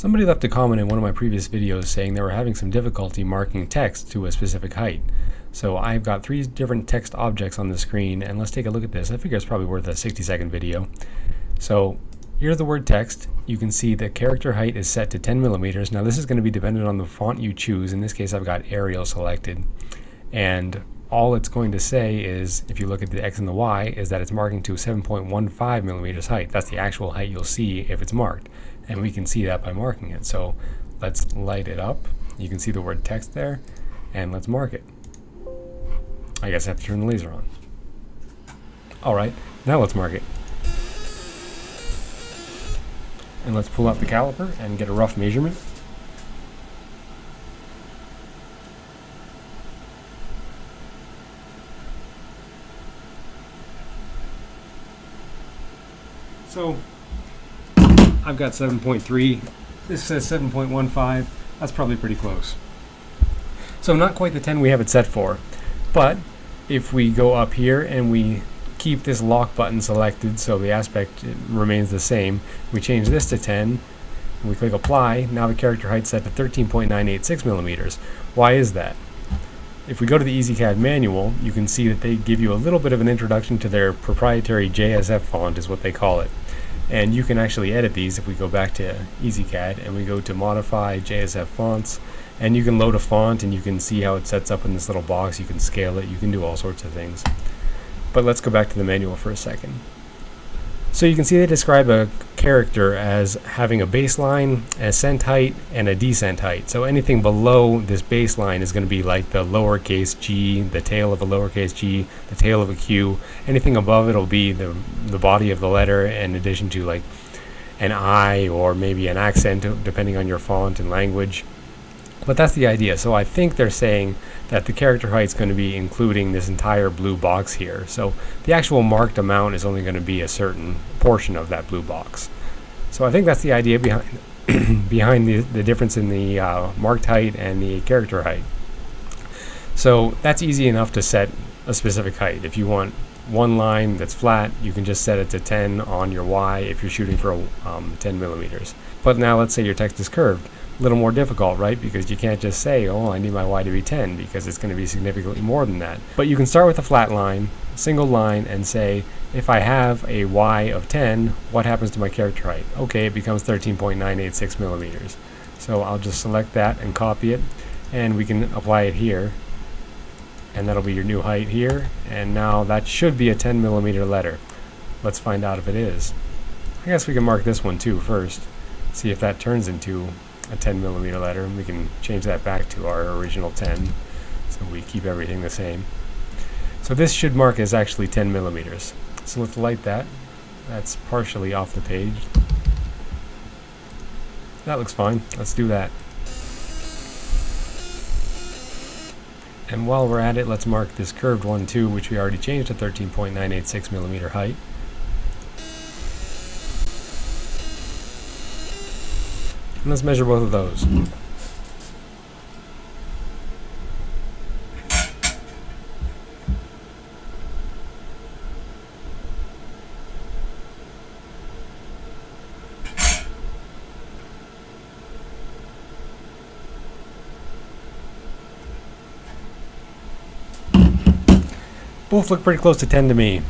Somebody left a comment in one of my previous videos saying they were having some difficulty marking text to a specific height. So I've got three different text objects on the screen and let's take a look at this. I figure it's probably worth a 60 second video. So here's the word text. You can see the character height is set to 10 millimeters. Now this is going to be dependent on the font you choose. In this case I've got Arial selected. And all it's going to say is, if you look at the X and the Y, is that it's marking to 7.15 millimeters height. That's the actual height you'll see if it's marked. And we can see that by marking it. So let's light it up. You can see the word text there. And let's mark it. I guess I have to turn the laser on. Alright, now let's mark it. And let's pull out the caliper and get a rough measurement. So I've got 7.3. This says 7.15. That's probably pretty close. So not quite the 10 we have it set for. But if we go up here and we keep this lock button selected so the aspect remains the same, we change this to 10, we click apply, now the character height set to 13.986 millimeters. Why is that? If we go to the EZCAD manual, you can see that they give you a little bit of an introduction to their proprietary JSF font is what they call it. And you can actually edit these if we go back to EZCAD and we go to modify JSF fonts and you can load a font and you can see how it sets up in this little box. You can scale it, you can do all sorts of things. But let's go back to the manual for a second. So you can see they describe a character as having a baseline, ascent height, and a descent height. So anything below this baseline is going to be like the lowercase g, the tail of a lowercase g, the tail of a q. Anything above it will be the, the body of the letter in addition to like an I or maybe an accent depending on your font and language. But that's the idea. So I think they're saying that the character height is going to be including this entire blue box here. So the actual marked amount is only going to be a certain portion of that blue box. So I think that's the idea behind behind the, the difference in the uh, marked height and the character height. So that's easy enough to set a specific height. If you want one line that's flat, you can just set it to 10 on your Y if you're shooting for um, 10 millimeters. But now let's say your text is curved little more difficult, right? Because you can't just say, oh, I need my y to be 10, because it's going to be significantly more than that. But you can start with a flat line, single line, and say, if I have a y of 10, what happens to my character height? Okay, it becomes 13.986 millimeters. So I'll just select that and copy it, and we can apply it here. And that'll be your new height here, and now that should be a 10 millimeter letter. Let's find out if it is. I guess we can mark this one too first, see if that turns into a 10 millimeter letter and we can change that back to our original 10 so we keep everything the same. So this should mark as actually 10 millimeters. So let's light that. That's partially off the page. That looks fine. Let's do that. And while we're at it let's mark this curved one too which we already changed to 13.986 millimeter height And let's measure both of those. Both look pretty close to 10 to me.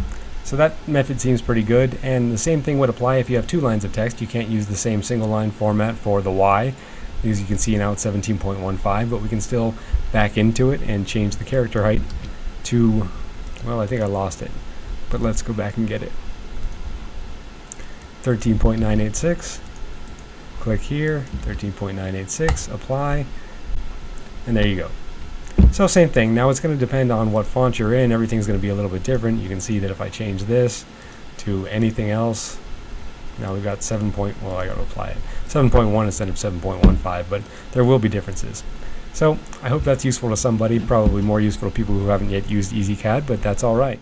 So that method seems pretty good, and the same thing would apply if you have two lines of text. You can't use the same single line format for the Y, because you can see now it's 17.15, but we can still back into it and change the character height to, well, I think I lost it, but let's go back and get it. 13.986, click here, 13.986, apply, and there you go. So same thing. Now it's going to depend on what font you're in. Everything's going to be a little bit different. You can see that if I change this to anything else, now we've got 7 point, well I got to apply it, 7.1 instead of 7.15, but there will be differences. So I hope that's useful to somebody, probably more useful to people who haven't yet used EZCAD, but that's all right.